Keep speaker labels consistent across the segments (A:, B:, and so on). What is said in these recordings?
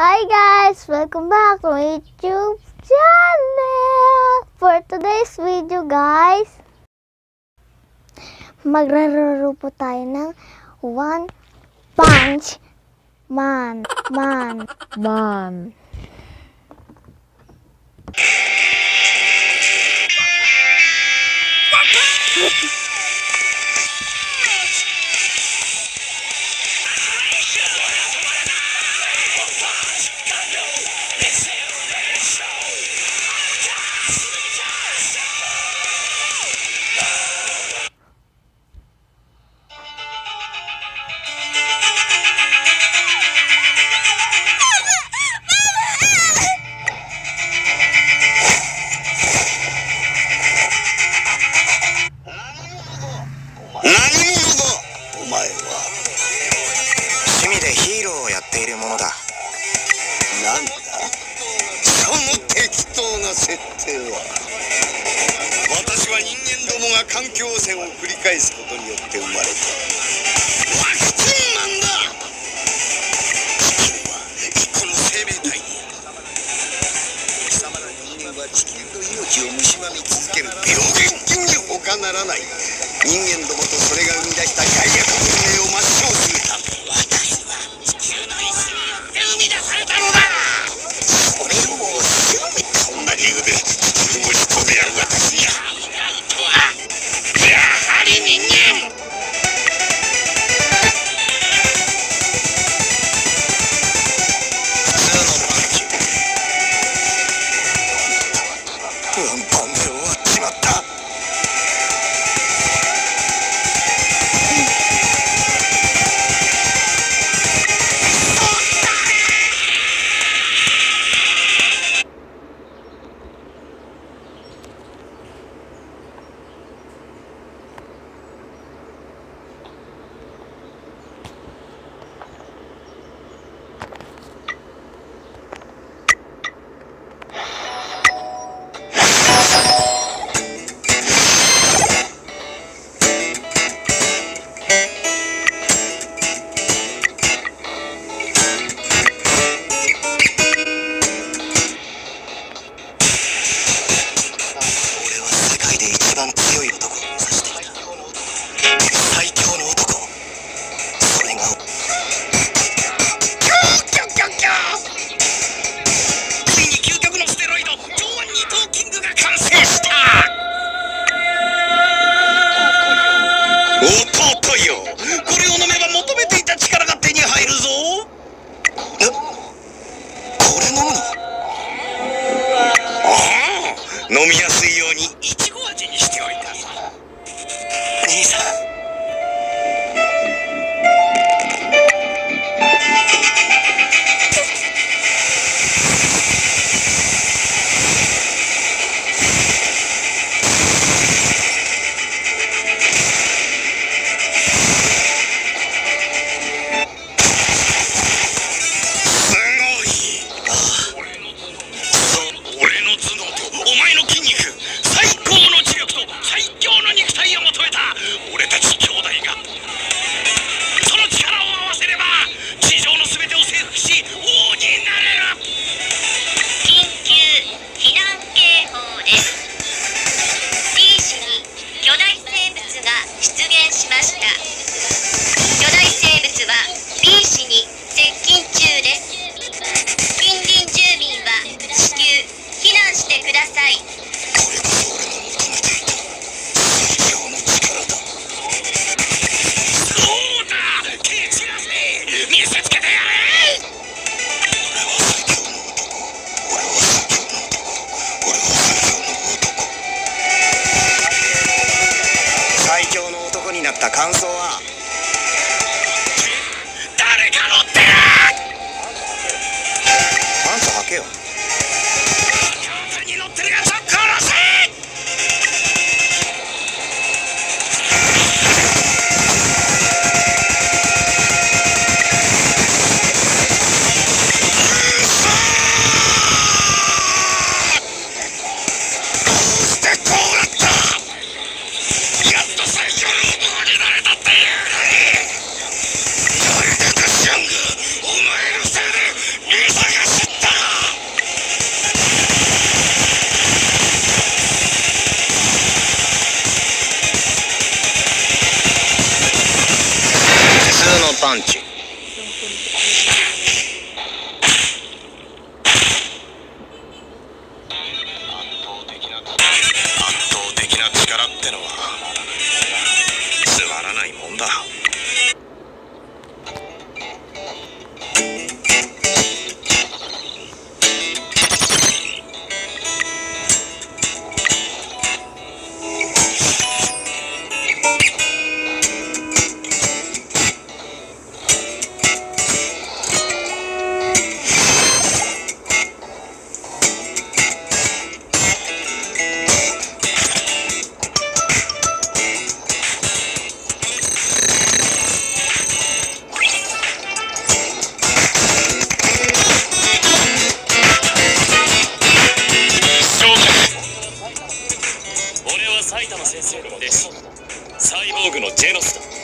A: Hi guys! Welcome back to my YouTube channel! For today's video guys, magrararo po tayo ng One Punch Man. Man.
B: Man.
C: の適当な設定は。私は人間どもが環境汚染を繰り返すことによって生まれた。ワクチンマンだ。地球は一個の生命体である貴様ら人間は地球の命を蝕み続ける病原菌に他ならない。人間どもとそれが生み出した害悪文明を抹消そん番強い男を指してきた。最強の男それが。キョキョキョキョついに究極のステロイド上腕二頭キングが完成した。弟よ。これを飲めば求めていた力が手に入るぞ。え？これ飲むの？ああ。飲みやすいようにいサイボーグのジェノスだ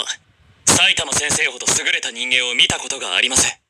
C: は埼玉先生ほど優れた人間を見たことが
D: ありません。